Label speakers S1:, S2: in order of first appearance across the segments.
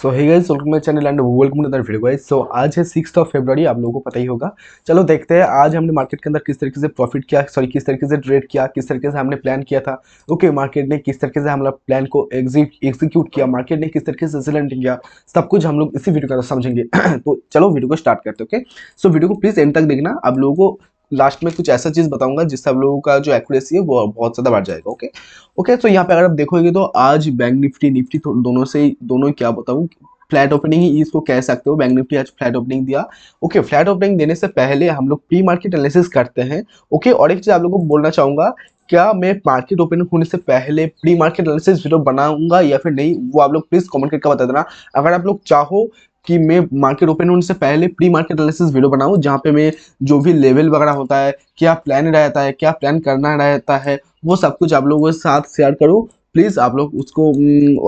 S1: So hey guys welcome my channel and welcome to video guys so आज है six of फरवरी आप लोगों को पता ही होगा। चलो देखते हैं आज हमने मार्केट के अंदर किस तरीके से प्रॉफिट किया सॉरी किस तरीके से ट्रेड किया किस तरीके से हमने प्लान किया था। ओके okay, मार्केट ने किस तरीके से हमारा प्लान को एग्जीक्यूट किया मार्केट ने किस तरीके से सिलेंट किया सब कुछ हम लोग इसी वीडियो के अंदर समझेंगे। तो चलो वीडियो को स्टार्ट करते ओके सो वीडियो को प्लीज़ एंड तक देखना आप लोगों को लास्ट में कुछ ऐसा चीज़ बताऊँगा जिससे आप लोगों का जो एक्यूरेसी है वो बहुत ज़्यादा बढ़ जाएगा ओके ओके तो यहाँ पे अगर आप देखोगे तो आज बैंक निफ्टी निफ्टी दोनों से दोनों क्या बताऊँ? फ्लैट ओपनिंग ही इसको कह सकते हो बैंक निफ्टी आज फ्लैट ओपनिंग दिया। ओके फ्लैट ओपनिंग देने से पहले हम लोग प्री मार्केट एनालिसिस करते हैं ओके और एक चीज़ आप लोगों को बोलना चाहूँगा, क्या मैं मार्केट ओपन होने से पहले प्री मार्केट एनालिसिस वीडियो बनाऊँगा या फिर नहीं? वो आप लोग प्लीज़ कमेंट करके बता देना। अगर आप लोग चाहो कि मैं मार्केट ओपन होने से पहले प्री मार्केट एनालिसिस वीडियो बनाऊँ जहाँ पे मैं जो भी लेवल वगैरह होता है क्या प्लान रहता है क्या प्लान करना रहता है वो सब कुछ आप लोगों के साथ शेयर करूँ। प्लीज़ आप लोग उसको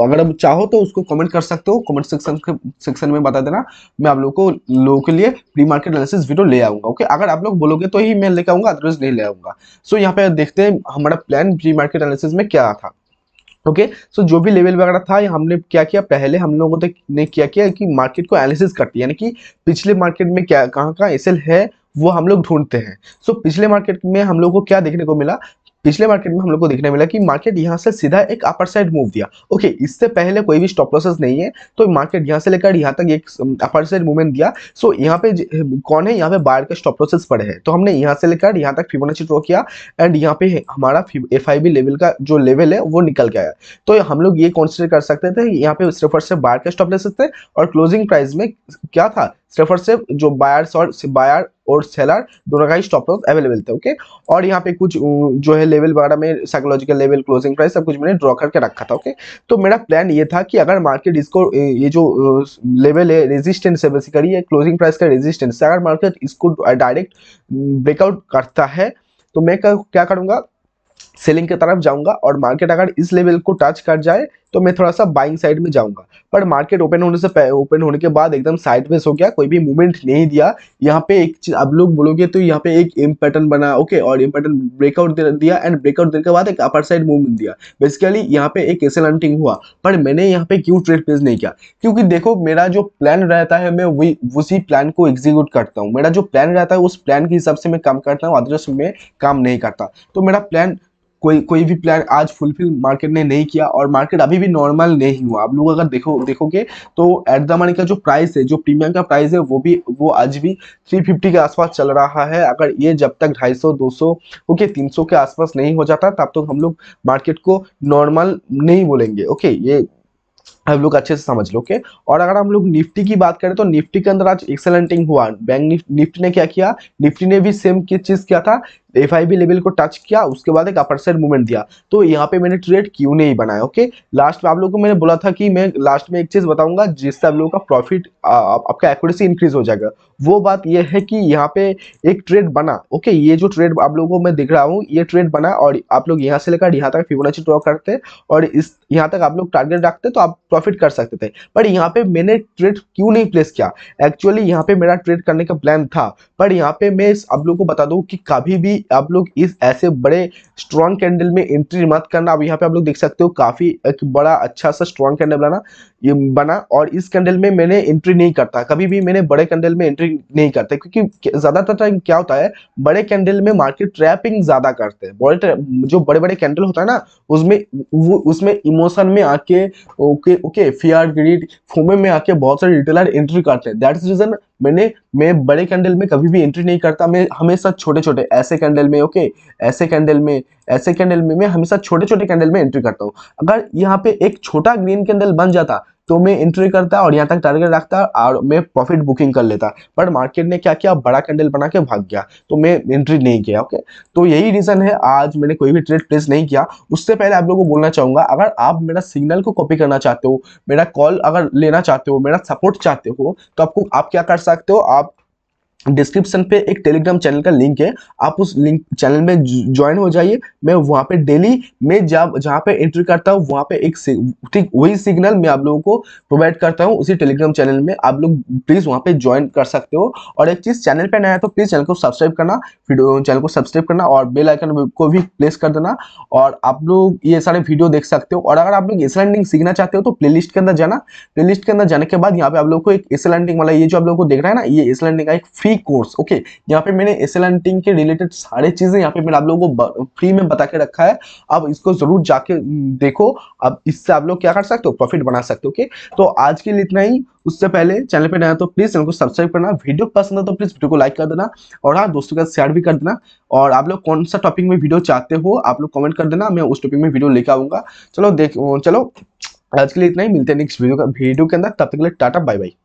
S1: अगर आप चाहो तो उसको कमेंट कर सकते हो। कमेंट सेक्शन सेक्शन में बता देना मैं आप लोग को लोगों के लिए प्री मार्केट एनालिसिस वीडियो ले आऊँगा ओके अगर आप लोग बोलोगे तो ही मैं लेकर आऊँगा अदरवाइज़ नहीं ले आऊँगा। सो so, यहाँ पे देखते हैं हमारा प्लान प्री मार्केट एनालिसिस में क्या था। ओके okay, सो so जो भी लेवल वगैरह था हमने क्या किया? पहले हम लोगों ने क्या किया कि मार्केट को एनालिसिस करती है। यानी कि पिछले मार्केट में क्या कहाँ कहाँ एस है वो हम लोग ढूंढते हैं। सो so, पिछले मार्केट में हम लोग को क्या देखने को मिला? पिछले मार्केट में हम लोग को देखने मिला कि मार्केट यहाँ से सीधा एक अपर साइड मूव दिया। ओके इससे पहले कोई भी स्टॉप लॉसेस नहीं है तो मार्केट यहाँ से लेकर यहाँ तक एक अपर साइड मूवमेंट दिया। सो यहाँ पे कौन है? यहाँ पे बाहर के स्टॉप लॉसेस पड़े हैं। तो हमने यहाँ से लेकर यहाँ तक फिबोनाची ड्रॉ किया एंड यहाँ पे हमारा एफ़ लेवल का जो लेवल है, वो निकल के आया तो हम लोग ये कॉन्सिडर कर सकते थे, यहाँ पे सिर्फ़ से बाहर के स्टॉप लॉसेस थे और क्लोजिंग प्राइस में क्या था? सिर्फ़ सिर्फ़ जो बायर्स और बायर और सेलर दोनों का ही स्टॉप लॉस अवेलेबल थे ओके और यहाँ पे कुछ जो है लेवल वगैरह में साइकोलॉजिकल लेवल क्लोजिंग प्राइस सब कुछ मैंने ड्रॉ करके रखा था ओके तो मेरा प्लान ये था कि अगर मार्केट इसको ये जो लेवल है रेजिस्टेंस है बेसिकली क्लोजिंग प्राइस का रेजिस्टेंस अगर मार्केट इसको डायरेक्ट ब्रेकआउट करता है तो मैं क्या करूँगा? सेलिंग की तरफ़ जाऊँगा और मार्केट अगर इस लेवल को टच कर जाए तो मैं थोड़ा सा बाइंग साइड में जाऊँगा। पर मार्केट ओपन होने से ओपन होने के बाद एकदम साइडवेज हो गया, कोई भी मूवमेंट नहीं दिया। यहाँ पे एक चीज़, अब लोग बोलोगे तो यहाँ पे एक एम पैटर्न बना ओके और एम पैटर्न ब्रेकआउट दिया एंड ब्रेकआउट देने के बाद एक अपर साइड मूवमेंट दिया। बेसिकली यहाँ पे एक एस हंटिंग हुआ, पर मैंने यहाँ पे क्यों ट्रेड प्लेस नहीं किया? क्योंकि देखो, मेरा जो प्लान रहता है, मैं वही, उसी प्लान को एग्जीक्यूट करता हूँ। मेरा जो प्लान रहता है, उस प्लान के हिसाब से मैं काम करता हूँ अदरस में काम नहीं करता। तो मेरा प्लान कोई कोई भी प्लान आज फुलफिल मार्केट ने नहीं किया और मार्केट अभी भी नॉर्मल नहीं हुआ। आप लोग अगर देखो, देखोगे तो एट द मनी का जो प्राइस है, जो प्रीमियम का प्राइस है, वो भी, वो आज भी 350 के आसपास चल रहा है। अगर ये जब तक 250 200 ओके 300 के आसपास नहीं हो जाता, तब तक तो हम लोग मार्केट को नॉर्मल नहीं बोलेंगे ओके ये हम लोग अच्छे से समझ लो ओके और अगर हम लोग निफ्टी की बात करें तो निफ्टी के अंदर आज एक्सेलेंटिंग हुआ। बैंक निफ्टी ने क्या किया? निफ्टी ने भी सेम किस चीज़ किया था। एफआईबी लेवल को टच किया, उसके बाद एक अपर साइड मूवमेंट दिया। तो यहाँ पे मैंने ट्रेड क्यों नहीं बनाया ओके लास्ट में आप लोगों को मैंने बोला था कि मैं लास्ट में एक चीज़ बताऊँगा, जिससे आप लोगों का प्रॉफिट आपका एक्यूरेसी इंक्रीज हो जाएगा। वो बात यह है कि यहाँ पे एक ट्रेड बना ओके ये जो ट्रेड आप लोगों को मैं दिख रहा हूँ, ये ट्रेड बना और आप लोग यहाँ से लेकर यहाँ तक फिबोनाची ड्रॉ करते और इस, यहाँ तक आप लोग टारगेट रखते तो आप प्रॉफिट कर सकते थे। पर यहाँ पे मैंने ट्रेड क्यों नहीं प्लेस किया? एक्चुअली यहाँ पे मेरा ट्रेड करने का प्लान था। पर यहाँ पे मैं आप लोग को बता दूँ कि कभी भी आप लोग इस ऐसे बड़े स्ट्रॉन्ग कैंडल में एंट्री मत करना। अब यहाँ पे आप लोग देख सकते हो काफ़ी एक बड़ा अच्छा सा स्ट्रॉन्ग कैंडल बना ये बना और इस कैंडल में मैंने एंट्री नहीं करता। कभी भी मैंने बड़े कैंडल में एंट्री नहीं करता, क्योंकि ज़्यादातर टाइम क्या होता है, बड़े कैंडल में मार्केट ट्रैपिंग ज़्यादा करते हैं। बड़े जो बड़े बड़े कैंडल होता है ना, उसमें वो उसमें इमोशन में आके, okay okay fear greed FOMO में आके बहुत सारे रिटेलर एंट्री करते हैं। दैट इज़ रीजन मैंने, मैं बड़े कैंडल में कभी भी एंट्री नहीं करता, मैं हमेशा छोटे छोटे ऐसे कैंडल में ओके ऐसे कैंडल में, ऐसे कैंडल में, मैं हमेशा छोटे छोटे कैंडल में एंट्री करता हूँ। अगर यहाँ पे एक छोटा ग्रीन कैंडल बन जाता तो मैं एंट्री करता और यहाँ तक टारगेट रखता और मैं प्रॉफिट बुकिंग कर लेता। पर मार्केट ने क्या किया बड़ा कैंडल बना के भाग गया तो मैं एंट्री नहीं किया ओके तो यही रीजन है, आज मैंने कोई भी ट्रेड प्लेस नहीं किया। उससे पहले आप लोगों को बोलना चाहूँगा, अगर आप मेरा सिग्नल को कॉपी करना चाहते हो, मेरा कॉल अगर लेना चाहते हो, मेरा सपोर्ट चाहते हो तो आपको, आप क्या कर सकते हो आप डिस्क्रिप्शन पे एक टेलीग्राम चैनल का लिंक है। आप उस लिंक चैनल में ज्वाइन हो जाइए। मैं वहाँ पे डेली मैं जब जहाँ पे एंट्री करता हूँ, वहाँ पे एक ठीक वही सिग्नल मैं आप लोगों को प्रोवाइड करता हूँ उसी टेलीग्राम चैनल में। आप लोग प्लीज़ वहाँ पे ज्वाइन कर सकते हो। और एक चीज़ चैनल पे नया तो प्लीज़ चैनल को सब्सक्राइब करना वीडियो चैनल को सब्सक्राइब करना और बेल आइकन को भी प्लेस कर देना। और आप लोग ये सारे वीडियो देख सकते हो। और अगर आप लोग एस लैंडिंग सीखना चाहते हो तो प्ले के अंदर जाना। प्ले के अंदर जाने के बाद यहाँ पे आप लोग को एक एस लैंडिंग वाला ये जो आप लोग को देख रहा है ना, ये एस लैंडिंग का एक फ्री कोर्स ओके यहाँ पे मैंने एस एल के रिलेटेड सारे चीज़ें यहाँ पे मैंने आप लोगों को फ्री में बता के रखा है। अब इसको ज़रूर जाके देखो। अब इससे आप लोग क्या कर सकते हो? प्रॉफिट बना सकते हो ओके तो आज के लिए इतना ही। उससे पहले चैनल पे नया तो प्लीज़ चैनल को सब्सक्राइब करना। वीडियो पसंद है तो प्लीज़ वीडियो को लाइक कर देना और हाँ दोस्तों का शेयर भी कर देना। और आप लोग कौन सा टॉपिक में वीडियो चाहते हो, आप लोग कमेंट कर देना। मैं उस टॉपिक में वीडियो लेकर आऊँगा। चलो देख चलो। आज के लिए इतना ही। मिलते हैं नेक्स्ट वीडियो का वीडियो के अंदर। तब तक के लिए टाटा बाय बाय